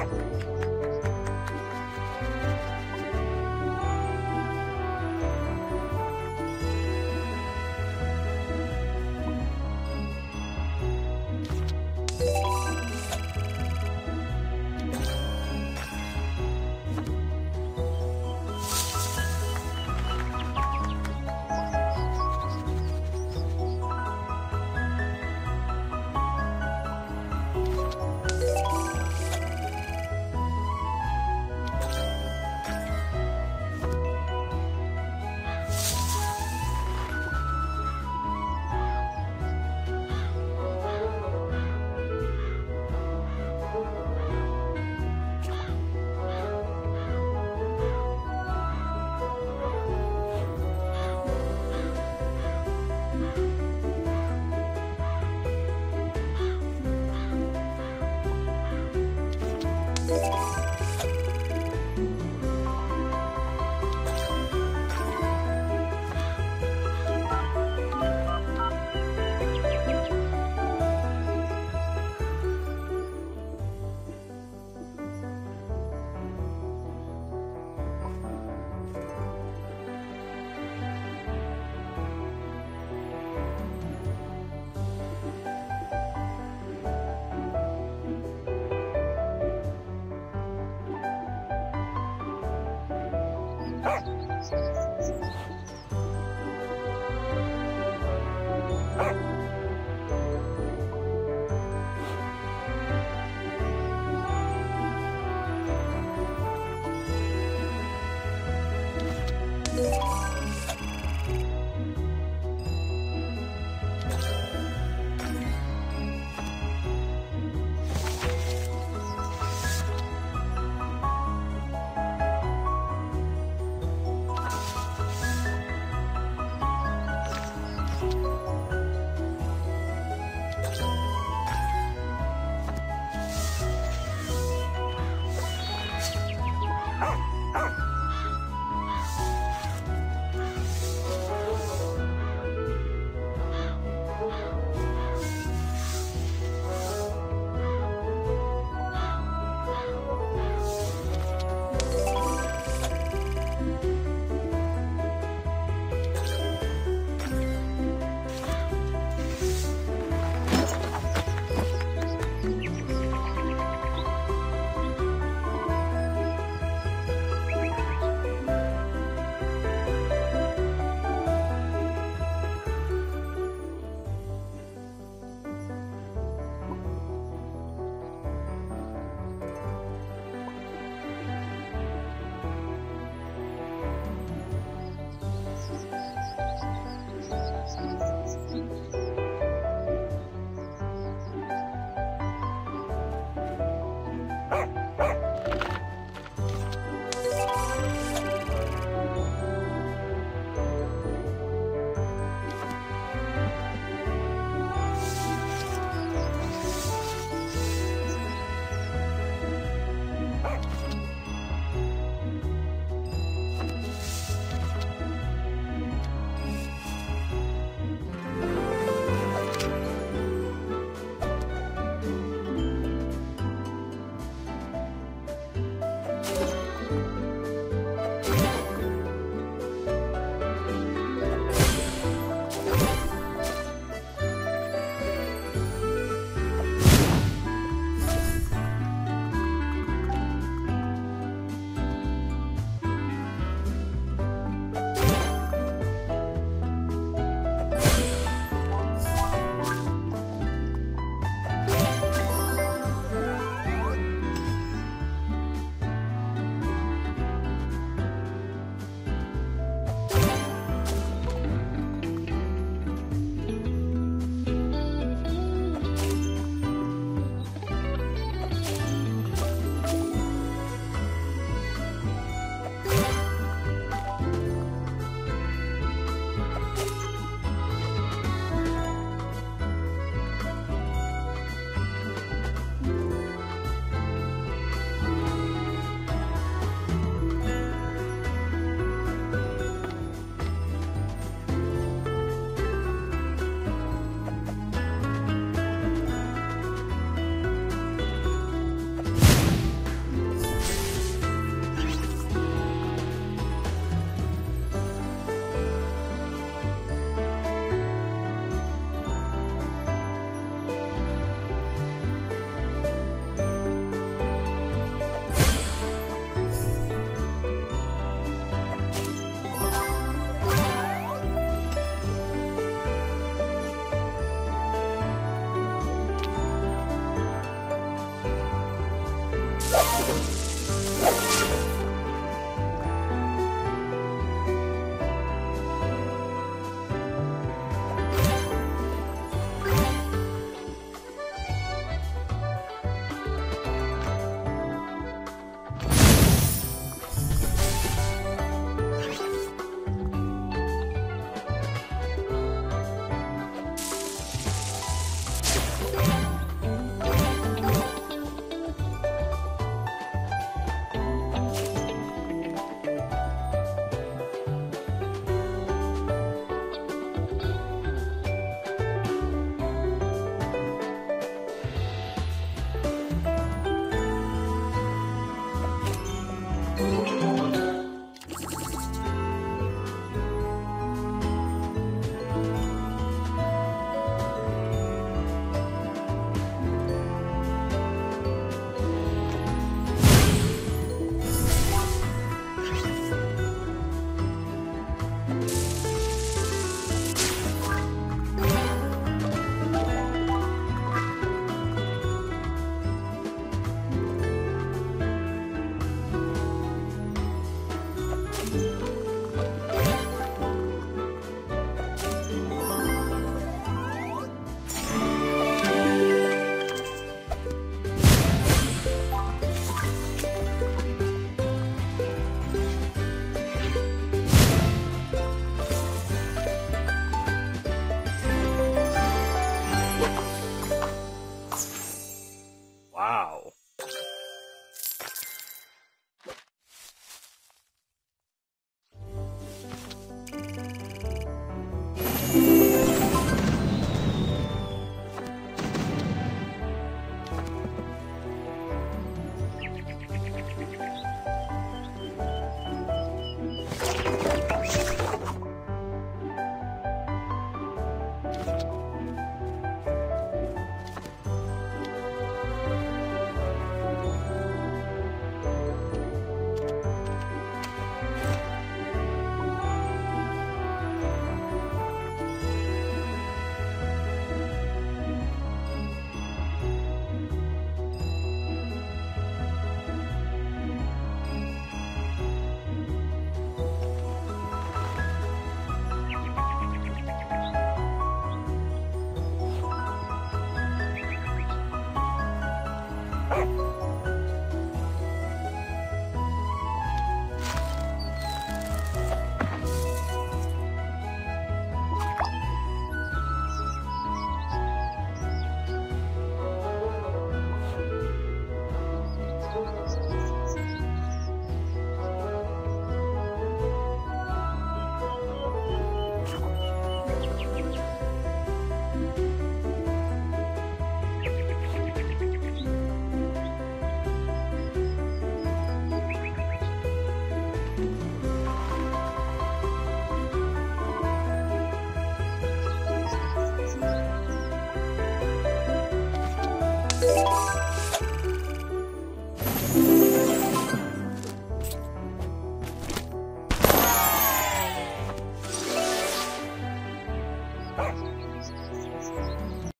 え?